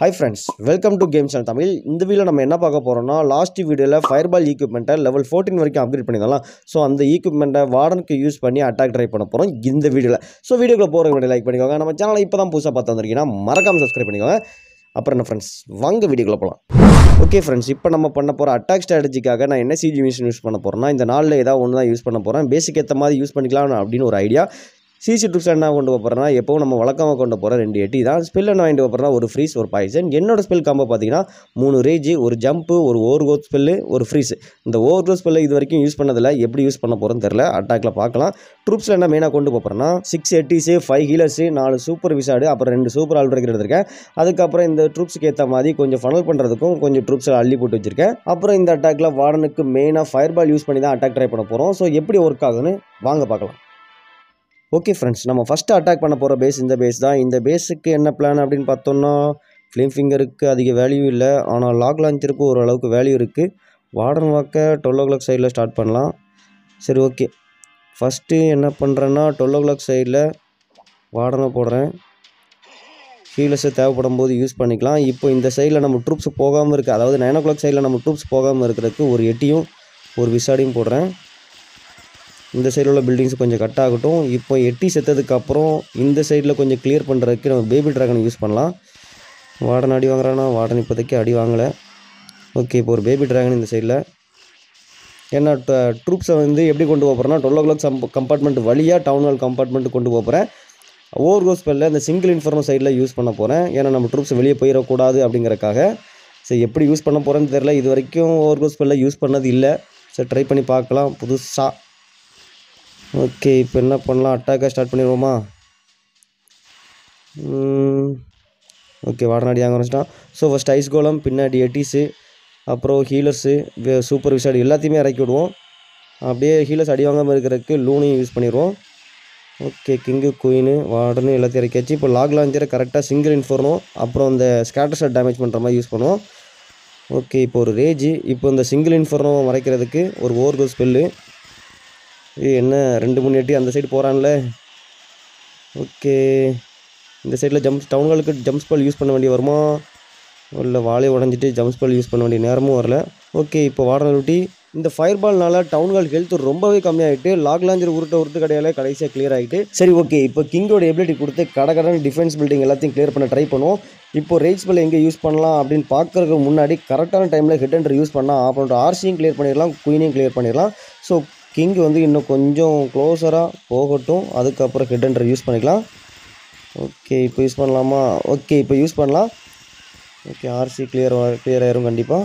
Hi friends welcome to games and Tamil இந்த video நம்ம என்ன பார்க்க போகிறோம்னா லாஸ்ட் வீடியோவில் ஃபயர்பால் ஈக்யூப்மெண்ட்டை லெவல் 14 வரைக்கும் அப்கிரேட் பண்ணிடலாம். ஸோ அந்த ஈக்யூப்மெண்ட்டை வார்டனுக்கு யூஸ் பண்ணி அட்டாக் ட்ரை பண்ண போகிறோம் இந்த வீடியோவில் ஸோ வீடியோக்குள்ள போகிற வீடியோ லைக் பண்ணிக்கோங்க. நம்ம சேனலை இப்போ தான் புதுசாக பார்த்து வந்திருக்கீங்கன்னா மறக்காமல் சப்ஸ்கிரைப் பண்ணிக்கோங்க. அப்புறம் என்ன ஃப்ரெண்ட்ஸ் வாங்க வீடியோக்குள்ளே போகலாம் ஓகே ஃப்ரெண்ட்ஸ் இப்போ நம்ம பண்ண போகிற அட்டாக் ஸ்ட்ராட்டஜிக்காக நான் என்ன சிஜி மிஷின் யூஸ் பண்ண போகிறேன்னா இந்த நாளில் ஏதாவது ஒன்று தான் யூஸ் பண்ண போகிறேன் பேசிக் ஏற்ற மாதிரி யூஸ் பண்ணிக்கலாம் அப்படின்னு ஒரு ஐடியா சிசி ட்ரிப்ஸ் என்ன கொண்டு போகிறேன்னா எப்போவும் நம்ம வழக்கமாக கொண்டு போகிற ரெண்டு எட்டி தான். ஸ்பெல் என்ன வாங்கிட்டு போகிறேன்னா ஒரு ஃப்ரீஸ் ஒரு பாய்சன் என்னோட ஸ்பெல் காம்போ பார்த்தீங்கன்னா மூணு ரேஜ் ஒரு ஜம்ப்பு ஒரு ஓவர் கோத் ஸ்பெல்லு ஒரு ஃப்ரீஸ் இந்த ஓவர் கோத் ஸ்பெல்லு இது வரைக்கும் யூஸ் பண்ணதில்ல. எப்படி யூஸ் பண்ண போகிறோன்னு தெரில அட்டாக்கில் பார்க்கலாம் ட்ரூப்ஸில் என்ன மெயினாக கொண்டு போகிறேன்னா சிக்ஸ் எட்டிஸு ஃபைவ் ஹீலர்ஸு நாலு சூப்பர் விசாடு அப்புறம் ரெண்டு சூப்பர் ஆல்ரெடி எடுத்திருக்கேன். அதுக்கப்புறம் இந்த ட்ரூப்ஸுக்கு ஏற்ற மாதிரி கொஞ்சம் ஃபனல் பண்ணுறதுக்கும் கொஞ்சம் ட்ரூப்ஸில் அள்ளி போட்டு வச்சிருக்கேன். அப்புறம் இந்த அட்டாக்ல வார்டனுக்கு மெயினாக ஃபயர் பால் யூஸ் பண்ணி தான் அட்டாக் ட்ரை பண்ண போகிறோம் ஸோ எப்படி ஒர்க் ஆகுதுன்னு வாங்க பார்க்கலாம் ஓகே ஃப்ரெண்ட்ஸ் நம்ம ஃபஸ்ட்டு அட்டாக் பண்ண போகிற பேஸ் இந்த பேஸ் தான். இந்த பேஸுக்கு என்ன பிளான் அப்படின்னு பார்த்தோம்னா ஃப்ளேம் ஃபிங்கருக்கு அதிக வேல்யூ இல்லை. ஆனால் லாக் லான்ச்சருக்கு ஓரளவுக்கு வேல்யூ இருக்குது வார்டன் வாக்க டுவெல் ஓ கிளாக் சைடில் ஸ்டார்ட் பண்ணலாம். சரி ஓகே ஃபஸ்ட்டு என்ன பண்ணுறேன்னா டுவெல் ஓ கிளாக் சைடில் வார்டனை போடுறேன். ஹீலர்ஸை தேவைப்படும் போது யூஸ் பண்ணிக்கலாம். இப்போ இந்த சைடில் நம்ம ட்ரூப்ஸ் போகாமல் இருக்குது அதாவது நைன் ஓ கிளாக் சைடில் நம்ம ட்ரூப்ஸ் போகாமல் இருக்கிறதுக்கு ஒரு எட்டியும் ஒரு விசாடியும் போடுறேன். இந்த சைடில் உள்ள பில்டிங்ஸ் கொஞ்சம் கட் ஆகட்டும். இப்போ எட்டி செத்ததுக்கப்புறம் இந்த சைடில் கொஞ்சம் கிளியர் பண்ணுறதுக்கு நம்ம பேபி ட்ராகன் யூஸ் பண்ணலாம். வார்டன் அடி வாங்குறானா? வார்டன் இப்போதைக்கு அடி வாங்கலை. ஓகே இப்போ ஒரு பேபி ட்ராகன் இந்த சைடில் ஏன்னா ட்ரூப்ஸை வந்து எப்படி கொண்டு போகிறேன்னா twelve o'clock some compartment வழியாக டவுன் ஹால் கம்பார்ட்மெண்ட் கொண்டு போகிறேன் ஓவர் கோஸ் ஸ்பெல்லில் இந்த சிங்கிள் இன்ஃபர்மோ சைடில் யூஸ் பண்ண போகிறேன் ஏன்னா நம்ம ட்ரூப்ஸ் வெளியே போயிடக்கூடாது அப்படிங்கிறக்காக. சரி எப்படி யூஸ் பண்ண போகிறேன்னு தெரில இது வரைக்கும் ஓவர் கோஸ் ஸ்பெல்லில் யூஸ் பண்ணது இல்லை. சரி ட்ரை பண்ணி பார்க்கலாம். புதுசாக ஓகே இப்போ என்ன பண்ணலாம்? அட்டாக்காக ஸ்டார்ட் பண்ணிடுவோமா? ஓகே வாடநாடி அங்கே ஆரம்பிச்சிட்டான். ஸோ ஃபஸ்ட் ஐஸ் கோலம் பின்னாடி எட்டிஸு அப்புறம் ஹீலர்ஸு சூப்பர் விசாடு எல்லாத்தையுமே இறக்கி விடுவோம். அப்படியே ஹீலர்ஸ் அடி வாங்காமல் இருக்கிறதுக்கு லூனையும் யூஸ் பண்ணிடுவோம். ஓகே கிங்கு குயினு வார்டனு எல்லாத்தையும் இறக்கியாச்சு இப்போ லாக் லாஞ்சரை கரெக்டாக சிங்கிள் இன்ஃபோர்னும் அப்புறம் இந்த ஸ்கேட்டர் ஷாட் டேமேஜ் பண்ணுற மாதிரி யூஸ் பண்ணுவோம். ஓகே இப்போ ஒரு ரேஜ் இப்போ இந்த சிங்கிள் இன்ஃபோர்னோ மறைக்கிறதுக்கு ஒரு ஓவர்கோல் ஸ்பெல்லு ஏய் என்ன ரெண்டு மூணு எட்டி அந்த சைடு போகிறான்ல ஓகே. இந்த சைடில் ஜம்ப் டவுன்களுக்கு ஜம்ப்ஸ் பால் யூஸ் பண்ண வேண்டிய வருமா? இல்லை வாழை உடஞ்சிட்டு ஜம்ப்ஸ் பால் யூஸ் பண்ண வேண்டிய நேரமும் வரல. ஓகே இப்போ வாடனை விட்டி இந்த ஃபயர் பால்னால டவுன்கள் ஹெல்த் ரொம்பவே கம்மியாகிட்டு லாக் லாஞ்சர் உருட்ட உருட்டு கடையால் கடைசியாக கிளியர் ஆகிட்டு சரி ஓகே. இப்போ கிங்கோட எபிலிட்டி கொடுத்து கடை கடன் டிஃபென்ஸ் பில்டிங் எல்லாத்தையும் கிளியர் பண்ண ட்ரை பண்ணுவோம். இப்போ ரேட் பால் எங்கே யூஸ் பண்ணலாம் அப்படின்னு பார்க்குறதுக்கு முன்னாடி கரெக்டான டைமில் ஹெட் அண்டர் யூஸ் பண்ணால் ஆப்போனட் ஆர்சியும் கிளியர் பண்ணிடலாம் குயினையும் கிளியர் பண்ணிடலாம். ஸோ கிங் வந்து இன்னும் கொஞ்சம் க்ளோஸராக போகட்டும். அதுக்கப்புறம் ஹெட் அண்டர் யூஸ் பண்ணிக்கலாம். ஓகே இப்போ யூஸ் பண்ணலாமா? ஓகே இப்போ யூஸ் பண்ணலாம். ஓகே ஆர்சி கிளியர் கிளியர் ஆயிரும் கண்டிப்பாக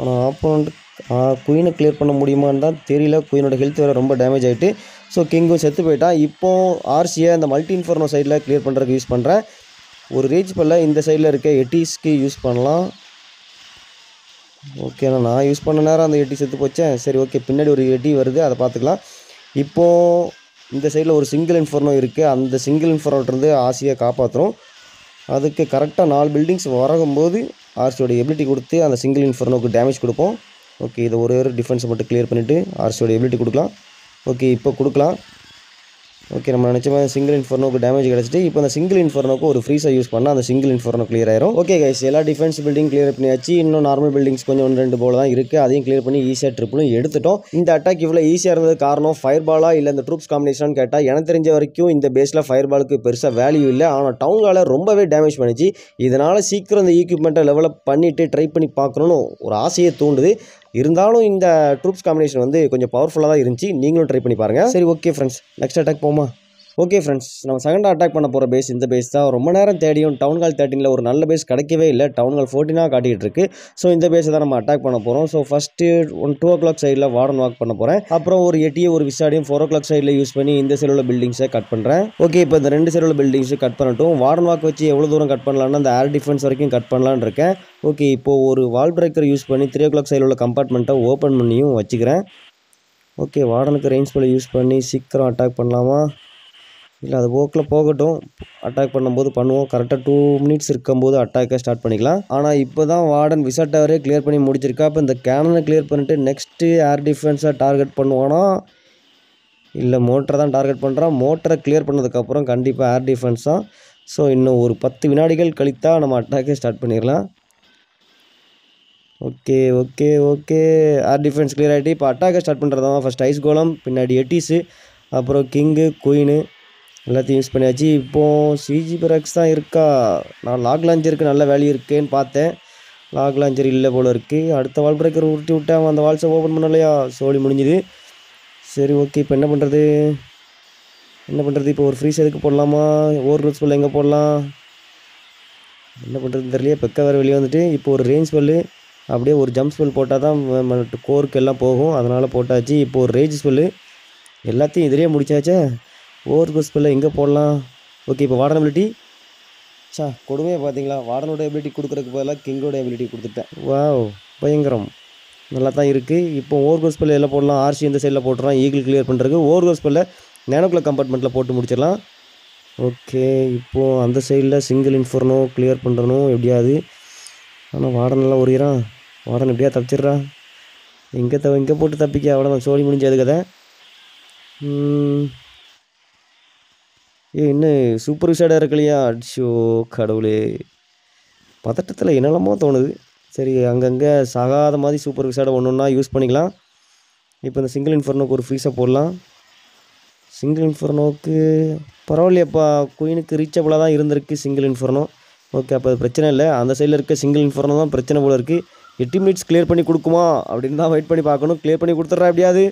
ஆனால் ஆப்போனண்ட் குயினை கிளியர் பண்ண முடியுமான்னு தான் தெரியல. குயினோட ஹெல்த் வேறு ரொம்ப டேமேஜ் ஆகிட்டு ஸோ கிங்கும் செத்து போயிட்டான் இப்போ ஆர்சியை அந்த மல்டி இன்ஃபர்னோ சைடில் கிளியர் பண்ணுறதுக்கு யூஸ் பண்ணுறேன் ஒரு ரீச் பல்ல இந்த சைடில் இருக்க எட்டிஸ்க்கு யூஸ் பண்ணலாம். ஓகே நான் யூஸ் பண்ண நேரம் அந்த எட்டி செத்து போச்சேன் சரி ஓகே பின்னாடி ஒரு எட்டி வருது அதை பார்த்துக்கலாம். இப்போது இந்த சைடில் ஒரு சிங்கிள் இன்ஃபர்னோ இருக்குது அந்த சிங்கிள் இன்ஃபர்னோட்டிருந்து ஆசையை காப்பாற்றுறோம் அதுக்கு கரெக்டாக நாலு பில்டிங்ஸ் வரகும்போது ஆர்சியோட எபிலிட்டி கொடுத்து அந்த சிங்கிள் இன்ஃபர்னோக்கு டேமேஜ் கொடுப்போம். ஓகே இதை ஒரே ஒரு டிஃபென்ஸ் மட்டும் கிளியர் பண்ணிவிட்டு ஆர்சியோட எபிலிட்டி கொடுக்கலாம். ஓகே இப்போ கொடுக்கலாம். ஓகே நம்ம நினச்ச சிங்கிள் இன்ஃபர்னோக்கு டேமேஜ் கிடச்சிட்டு இப்போ அந்த சிங்கிள் இன்ஃபர்னோக்கு ஒரு ஃப்ரீஸாக யூஸ் பண்ணால் அந்த சிங்கிள் இன்ஃபர்னோ கிளியர் ஆயிரும். ஓகே கைஸ் எல்லா டிஃபென்ஸ் பில்டிங் கிளியர் பண்ணியாச்சு. இன்னும் நார்மல் பில்டிங்ஸ் கொஞ்சம் ஒன்று ரெண்டு போல தான் இருக்குது அதையும் கிளியர் பண்ணி ஈஸியாக ட்ரிப்பிளும் எடுத்துட்டோம். இந்த அட்டாக் இவ்வளோ ஈஸியாக இருந்தது காரணம் ஃபயர் பாலா இல்லை இந்த ட்ரூப்ஸ் காம்பினேஷன் கேட்டால் எனக்கு தெரிஞ்ச வரைக்கும் இந்த பேஸில் ஃபயர் பாலுக்கு பெருசாக வேல்யூ இல்லை. ஆனால் டவுன்கால ரொம்பவே டேமேஜ் பண்ணிச்சு. இதனால் சீக்கிரம் இந்த ஈக்யூப்மெண்ட்டை லெவலப் பண்ணிவிட்டு ட்ரை பண்ணி பார்க்கணுன்னு ஒரு ஆசையை தூண்டுது. இருந்தாலும் இந்த ட்ரூப்ஸ் காம்பினேஷன் வந்து கொஞ்சம் பவர்ஃபுல்லாக தான் இருந்துச்சு. நீங்களும் ட்ரை பண்ணி பாருங்கள் சரி ஓகே ஃப்ரெண்ட்ஸ் நெக்ஸ்ட் அட்டாக் போமா ஓகே ஃப்ரெண்ட்ஸ் நம்ம செகண்ட் அட்டாக் பண்ண போகிற பேஸ் இந்த பேஸ் தான். ரொம்ப நேரம் தேடியும் டவுன் கால் தேர்ட்டினில் ஒரு நல்ல பேஸ் கிடைக்கவே இல்லை. டவுன் கால் ஃபோர்ட்டினாக காட்டிகிட்டு இருக்கு. ஸோ இந்த பேஸை தான் நம்ம அட்டாக் பண்ண போகிறோம் so first one two o'clock சைடில் வார்டன் வாக் பண்ண போகிறேன் அப்புறம் ஒரு எட்டியை ஒரு விசாடியும் ஃபோர் ஓ கிளாக் சைடில் யூஸ் பண்ணி இந்த சைடில் உள்ள பில்டிங்ஸை கட் பண்ணுறேன் ஓகே இப்போ இந்த ரெண்டு சைடில் உள்ள பில்டிங்ஸை கட் பண்ணட்டும். வார்டன் வாக் வச்சு எவ்வளோ தூரம் கட் பண்ணலாம்னு அந்த ஏர் டிஃபென்ஸ் வரைக்கும் கட் பண்ணலான்னு இருக்கேன். ஓகே இப்போது ஒரு வால் பிரேக்கர் யூஸ் பண்ணி த்ரீ ஓ கிளாக் சைடில் உள்ள கம்பார்ட்மெண்ட்டை ஓப்பன் பண்ணியும் வச்சுக்கிறேன். ஓகே வார்டனுக்கு ரேஞ்ச் போல் யூஸ் பண்ணி சீக்கிரம் அட்டாக் பண்ணலாமா? இல்லை அது போக்கில் போகட்டும். அட்டாக் பண்ணும்போது பண்ணுவோம். கரெக்டாக டூ மினிட்ஸ் இருக்கும்போது அட்டாக்கை ஸ்டார்ட் பண்ணிக்கலாம். ஆனால் இப்போ தான் வார்டன் விசா டவரே கிளியர் பண்ணி முடிச்சிருக்கா. இப்போ இந்த கேனனை கிளியர் பண்ணிட்டு நெக்ஸ்ட்டு ஏர் டிஃபென்ஸை டார்கெட் பண்ணுவானா? இல்லை மோட்டரை தான் டார்கெட் பண்ணுறான் மோட்டரை கிளியர் பண்ணதுக்கப்புறம் கண்டிப்பாக ஏர் டிஃபென்ஸ் தான். ஸோ இன்னும் ஒரு பத்து வினாடிகள் கழித்தா நம்ம அட்டாக்கே ஸ்டார்ட் பண்ணிடலாம். Okay okay okay. Air defence clear ஆகிட்டு இப்போ அட்டாக்கை ஸ்டார்ட் பண்ணுறது தான் ஃபஸ்ட் ஐஸ் கோலம் பின்னாடி எட்டிஸு அப்புறம் கிங்கு குயினு எல்லாத்தையும் யூஸ் பண்ணியாச்சு. இப்போது சிஜி ப்ராக்ஸ் தான் இருக்கா? நான் லாக் லாஞ்சருக்கு நல்ல வேல்யூ இருக்கேன்னு பார்த்தேன். லாக் லாஞ்சர் இல்லை போல் இருக்குது அடுத்த வால் பிரேக்கர் உருட்டி விட்டு அவன் அந்த வால்ஸை ஓப்பன் பண்ணலையா? சோழி முடிஞ்சுது. சரி ஓகே இப்போ என்ன பண்ணுறது என்ன பண்ணுறது இப்போ ஒரு ஃப்ரீஸ் எதுக்கு போடலாமா? ஓவர் ரூல்ஸ் ஸ்பெல் எங்கே போடலாம்? என்ன பண்ணுறது தெரியலையே. பெக்க வேறு வெளியே வந்துட்டு. இப்போ ஒரு ரேஞ்ச் பல்லு அப்படியே ஒரு ஜம்ப் ஸ்பெல் போட்டால் தான் கோருக்கு எல்லாம் போகும். அதனால் போட்டாச்சு. இப்போ ஒரு ரேஞ்ச் ஸ்பெல்லு எல்லாத்தையும் இதிலே முடிச்சாச்சே? ஓவர் ஸ்பெல்ல எங்கே போடலாம்? ஓகே இப்போ வார்டன் எபிலிட்டி சா கொடுமையாக பார்த்தீங்களா வார்டனோட எபிலிட்டி கொடுக்குறதுக்கு பதிலாக கிங்கோட எபிலிட்டி கொடுத்துட்டேன். வாவ் பயங்கரம். நல்லா தான் இருக்குது இப்போ ஓவர் ஸ்பெல்ல எல்லாம் போடலாம்? ஆர்சி இந்த சைடில் போட்டுறோம் ஈகிள் கிளியர் பண்ணுறதுக்கு ஓவர் ஸ்பெல்ல நேனோக்குள்ள கம்பார்ட்மெண்ட்டில் போட்டு முடிச்சிடலாம். ஓகே இப்போது அந்த சைடில் சிங்கிள் இன்ஃபர்னோ கிளியர் பண்ணுறணும் எப்படியாவது ஆனால் வார்டனெல்லாம் ஒருகிறான் வார்டன் எப்படியா தப்பிச்சிட்றா எங்கே த எங்கே போட்டு தப்பிக்க. அவ்வளோதான் சோழி முடிஞ்சது கதை. ஏ என்ன இன்னும் சூப்பர் விசாடாக இருக்கலையா? அடிச்சோ கடவுளே. பதட்டத்தில் என்னெல்லாமோ தோணுது. சரி அங்கங்கே சாகாத மாதிரி சூப்பர் விசாடை ஒன்று ஒன்றா யூஸ் பண்ணிக்கலாம். இப்போ இந்த சிங்கிள் இன்ஃபர்னோக்கு ஒரு ஃப்ரீஸாக போடலாம். சிங்கிள் இன்ஃபர்னோக்கு பரவாயில்லையப்பா குயினுக்கு ரீச்சபிளாக தான் இருந்திருக்கு சிங்கிள் இன்ஃபர்னோ ஓகே அப்போ அது பிரச்சனை இல்லை. அந்த சைடில் இருக்க சிங்கிள் இன்ஃபர்னோ தான் பிரச்சனை போல இருக்குது எட்டு மினிட்ஸ் கிளியர் பண்ணி கொடுக்குமா? அப்படின்னு தான் வெயிட் பண்ணி பார்க்கணும். கிளியர் பண்ணி கொடுத்துட்றா எப்படியாது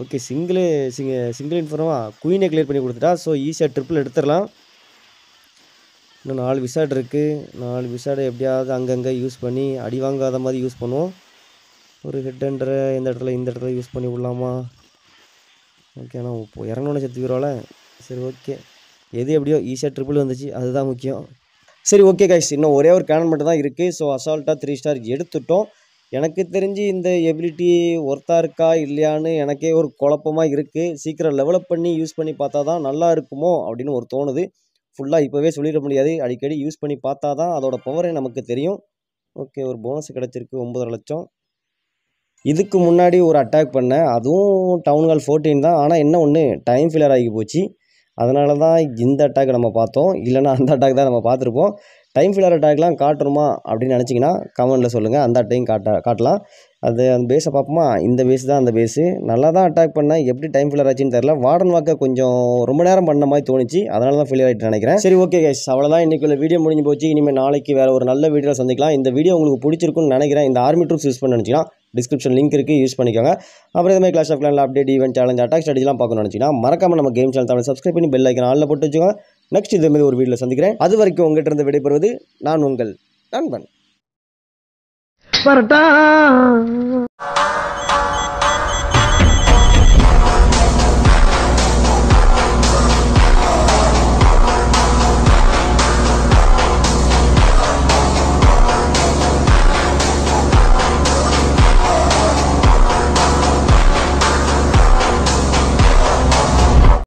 ஓகே சிங்கிளு சிங்க சிங்கிள் இன்ஃபர்னோவா குயினை கிளியர் பண்ணி கொடுத்துட்டா. ஸோ ஈஸியாக ட்ரிப்பிள் எடுத்துடலாம். இன்னும் நாலு விசாட் இருக்குது நாலு விசாடை எப்படியாவது அங்கங்கே யூஸ் பண்ணி அடி வாங்காத மாதிரி யூஸ் பண்ணுவோம். ஒரு ஹெட் ஹண்டரை இந்த இடத்துல இந்த இடத்துல யூஸ் பண்ணி விடலாமா? ஓகே ஆனால் இப்போ இறங்கணும்னு செத்து சரி ஓகே எது எப்படியோ ஈஸியாக ட்ரிபிள் வந்துச்சு. அதுதான் முக்கியம். சரி ஓகே கைஸ் இன்னும் ஒரே ஒரு கேனன் மட்டும் தான் இருக்குது ஸோ அசால்ட்டாக த்ரீ ஸ்டார் எடுத்துட்டோம். எனக்கு தெரிஞ்சு இந்த எபிலிட்டி ஒர்த்தாக இருக்கா இல்லையான்னு எனக்கே ஒரு குழப்பமாக இருக்குது சீக்கிரம் டெவலப் பண்ணி யூஸ் பண்ணி பார்த்தா தான் நல்லா இருக்குமோ அப்படின்னு ஒரு தோணுது. ஃபுல்லாக இப்போவே சொல்லிட முடியாது. அடிக்கடி யூஸ் பண்ணி பார்த்தா தான் அதோட பவரே நமக்கு தெரியும். ஓகே ஒரு போனஸ் கிடச்சிருக்கு ஒம்பதரை லட்சம். இதுக்கு முன்னாடி ஒரு அட்டாக் பண்ணேன். அதுவும் டவுன் ஹால் ஃபோர்டீன் தான். ஆனால் என்ன ஒன்று டைம் ஃபில்லர் ஆகி போச்சு. அதனால தான் இந்த அட்டாக் நம்ம பார்த்தோம். இல்லைன்னா அந்த அட்டாக் தான் நம்ம பார்த்துருப்போம். டைம் ஃபில்லர் அட்டாக்லாம் காட்டணுமா அப்படின்னு நினச்சிங்கன்னா கமெண்ட்டில் சொல்லுங்கள் அந்த அட்டையும் காட்ட காட்டலாம். அது அந்த பேஸை பார்ப்போமா? இந்த பேஸ் தான் அந்த பேஸு நல்லா தான் அட்டாக் பண்ணேன். எப்படி டைம் ஃபில்லர் ஆச்சுன்னு தெரில வார்டன் வாக்கை கொஞ்சம் ரொம்ப நேரம் பண்ண மாதிரி தோணுச்சு. அதனால தான் ஃபெயிலியர் ஆகிட்டு நினைக்கிறேன். சரி ஓகே கைஸ் அவ்வளோதான் இன்றைக்குள்ள வீடியோ முடிஞ்சு போச்சு. இனிமேல் நாளைக்கு வேறு ஒரு நல்ல வீடியோவில் சந்திக்கலாம். இந்த வீடியோ உங்களுக்கு பிடிச்சிருக்குன்னு நினைக்கிறேன். இந்த ஆர்மி ட்ரூப்ஸ் யூஸ் பண்ண நினச்சிக்கலாம். டிஸ்கிரிப்ஷன் லிங்க் இருக்குது யூஸ் பண்ணிக்கோங்க. அப்புறம் இதே மாதிரி கிளாஸ் ஆஃப் கிளானில் அப்டேட் ஈவெண்ட் சேலஞ்ச் அட்டாக் ஸ்ட்ராட்டஜிலாம் பார்க்கணும்னு நினச்சிங்கன்னா மறக்காம நம்ம கேம் சேனல் தமிழ் சப்ஸ்கிரைப் பண்ணி பெல் ஐக்கன் ஆளில் போட்டு வச்சுக்கோங்க. நெக்ஸ்ட் இதேமாதிரி ஒரு வீடியோவில் சந்திக்கிறேன். அது வரைக்கும் உங்கள்கிட்ட இருந்து விடைபெறுவது நான் உங்கள் நண்பன். வரட்டா